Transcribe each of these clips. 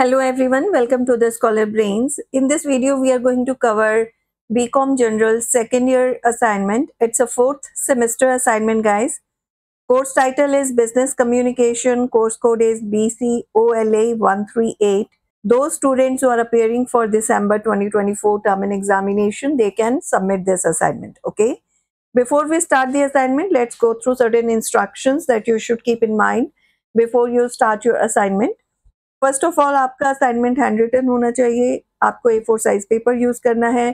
Hello everyone, welcome to the Scholar Brains. In this video, we are going to cover BCom General second year assignment. It's a fourth semester assignment guys. Course title is Business Communication, course code is BCOLA 138. Those students who are appearing for December 2024 term and examination, they can submit this assignment, okay? Before we start the assignment, let's go through certain instructions that you should keep in mind before you start your assignment. First of all आपका assignment hand written होना चाहिए। आपको A four size paper use करना है।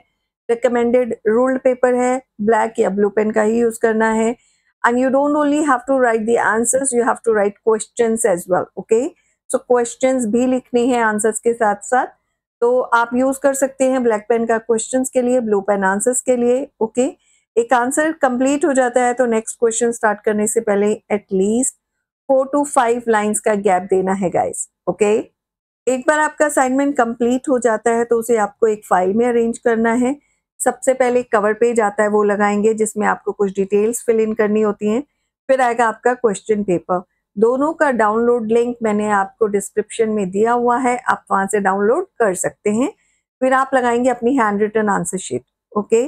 Recommended ruled paper है। Black या blue pen का ही यूज़ करना है। And you don't only have to write the answers you have to write questions as well okay so questions भी लिखने हैं आंसर्स के साथ साथ। तो आप यूज़ कर सकते हैं ब्लैक पेन का क्वेश्चंस के लिए ब्लू पेन आंसर्स के लिए ओके okay? एक आंसर कंप्लीट हो जाता है तो नेक्स्ट क्वेश्चन स्टार्ट करने से पहले at least four to five lines का गैप देना है गाइस ओके एक बार आपका असाइनमेंट कंप्लीट हो जाता है तो उसे आपको एक फ़ाइल में अरेंज करना है। सबसे पहले कवर पेज आता है, वो लगाएँगे, जिसमें आपको कुछ डिटेल्स फिल इन करनी होती हैं। फिर आएगा आपका क्वेश्चन पेपर दोनों का डाउनलोड लिंक मैंने आपको डिस्क्रिप्शन में दिया हुआ है, आप वहाँ से डाउनलोड कर सकते हैं। फिर आप लगाएँगे अपनी handwritten answer sheet okay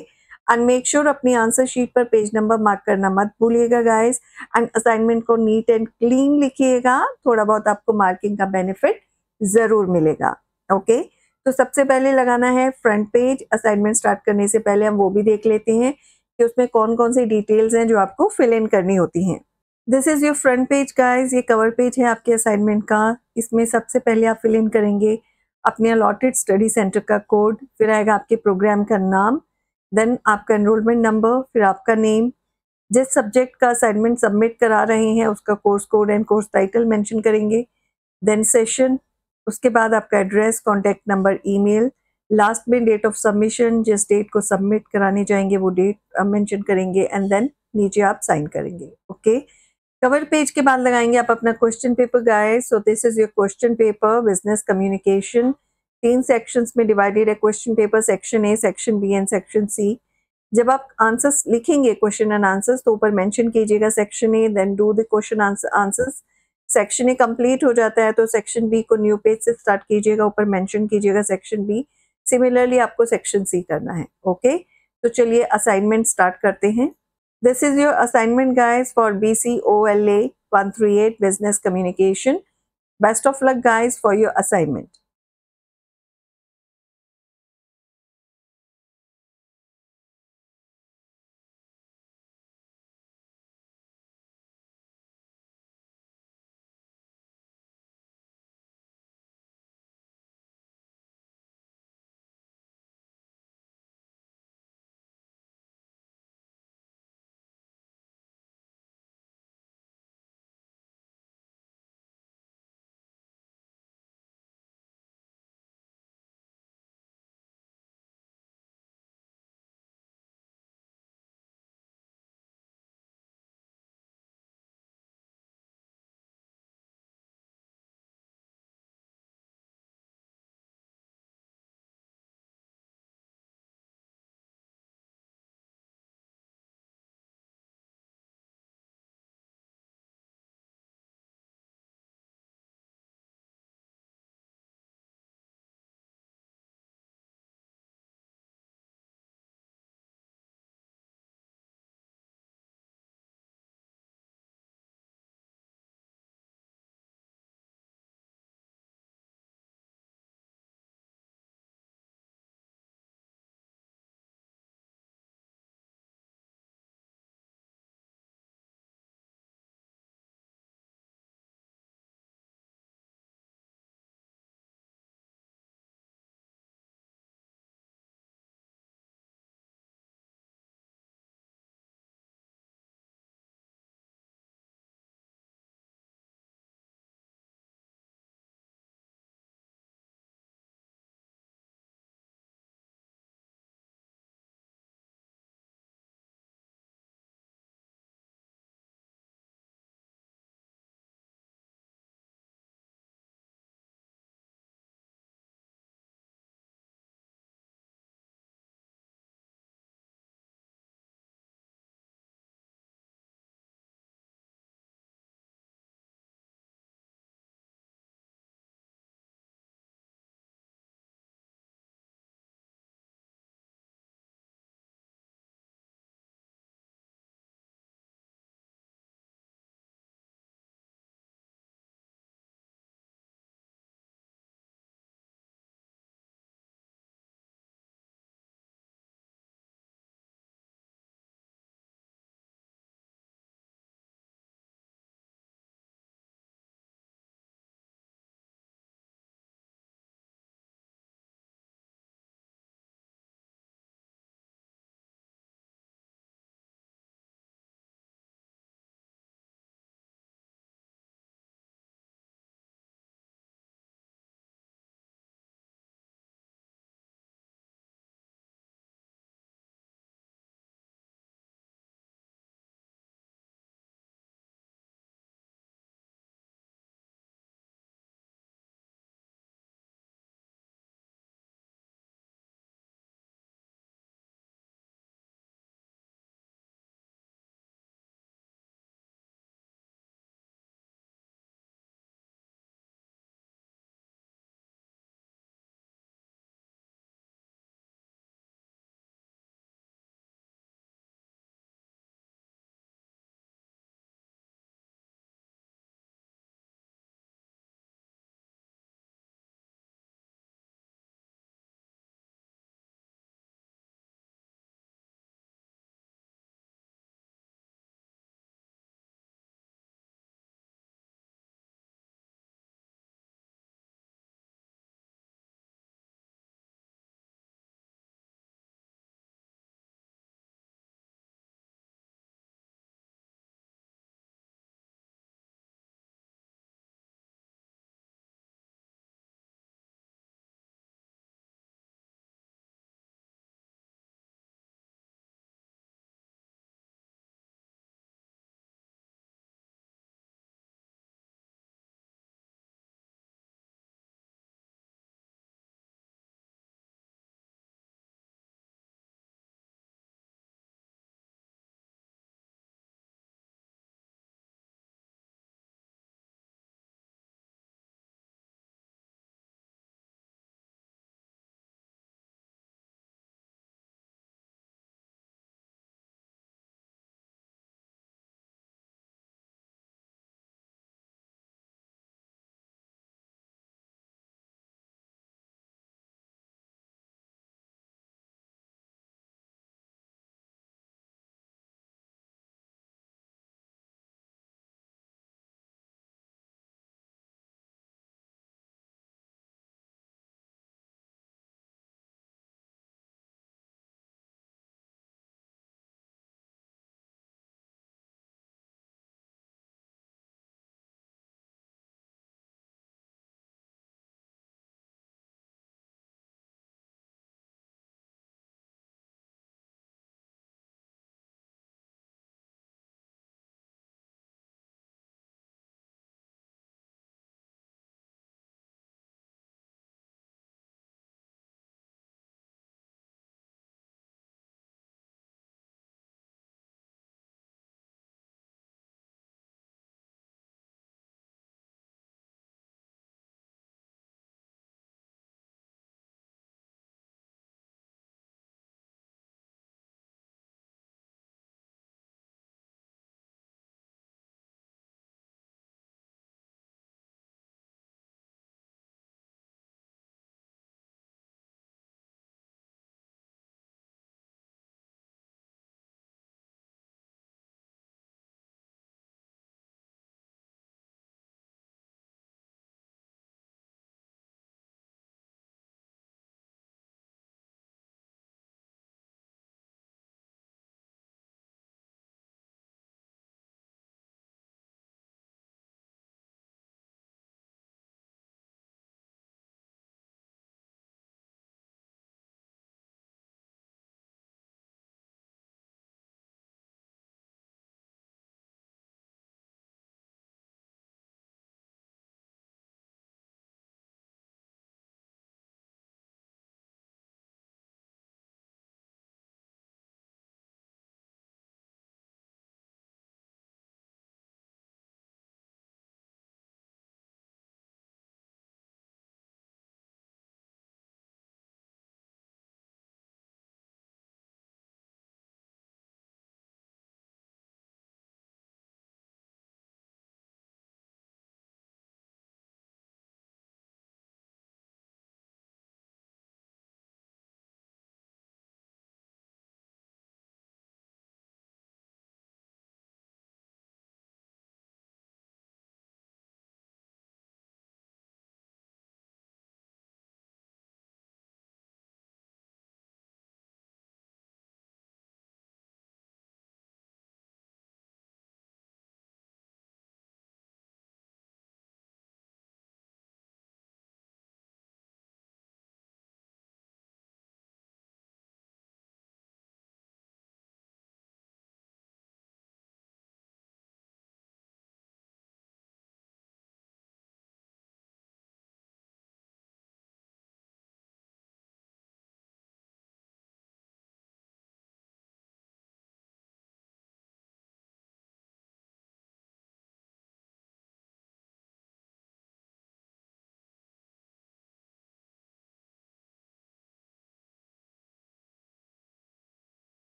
and make sure अपनी आंसर शीट पर पेज नंबर मार्क करना मत भूलिएगा गाइस एंड असाइनमेंट को नीट एंड क्लीन लिखिएगा. थोड़ा बहुत आपको मार्किंग का बेनिफिट ज़रूर मिलेगा ओके तो सबसे पहले लगाना है फ्रंट पेज असाइनमेंट स्टार्ट करने से पहले हम वो भी देख लेते हैं कि उसमें कौन कौन सी डिटेल्स हैं जो आपको फिल इन करनी होती हैं. This is your front page guys ये कवर पेज है आपके असाइनमेंट का. इसमें सबसे पहले आप फिल इन करेंगे अपने अलॉटेड स्टडी सेंटर का कोड फिर आएगा आपके प्रोग्राम का नाम. देन आपका एनरोलमेंट नंबर फिर आपका नेम जिस सब्जेक्ट का असाइनमेंट सबमिट करा रहे हैं, उसका course code and course title mention करेंगे। देन सेशन उसके बाद आपका address contact number email last में डेट ऑफ़ सबमिशन जिस डेट को सबमिट कराने जाएँगे, वो डेट मेंशन करेंगे एंड देन नीचे आप साइन करेंगे ओके कवर पेज के बाद लगाएँगे आप अपना question paper guys so this is your question paper business communication तीन सेक्शंस में डिवाइडेड है question paper section A section B and section C जब आप आंसर्स लिखेंगे क्वेश्चन एंड आंसर्स तो ऊपर मेंशन कीजिएगा section A then do the question answers section A complete हो जाता है तो सेक्शन बी को न्यू पेज से स्टार्ट कीजिएगा, ऊपर मेंशन कीजिएगा सेक्शन बी सिमिलरली आपको सेक्शन सी करना है ओके तो चलिए असाइनमेंट स्टार्ट करते हैं। This is your assignment guys for B C O L A one three eight business communication best of luck guys for your assignment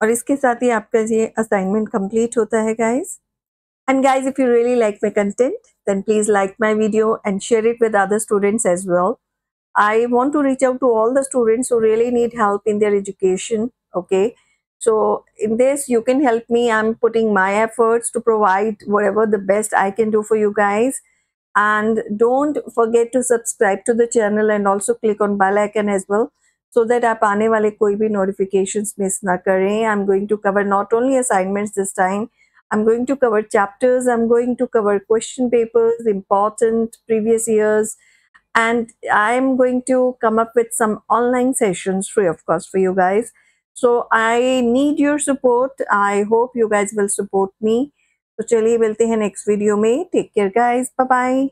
और इसके साथ ही आपका ये असाइनमेंट कंप्लीट होता है guys and guys if you really like my content then please like my video and share it with other students as well I want to reach out to all the students really need help in their education okay so in this you can help me I am putting my efforts to provide whatever the best I can do for you guys and don't forget to subscribe to the channel and also click on bell icon as well. So that आप आने वाले कोई भी notification miss ना करें। I am going to cover not only assignment this time I am going to cover chapters I am going to cover question papers important previous years and I am going to come up with some online sessions free of cost for you guys so I need your support I hope you guys will support me तो चलिए मिलते हैं next video में। Take care guys bye bye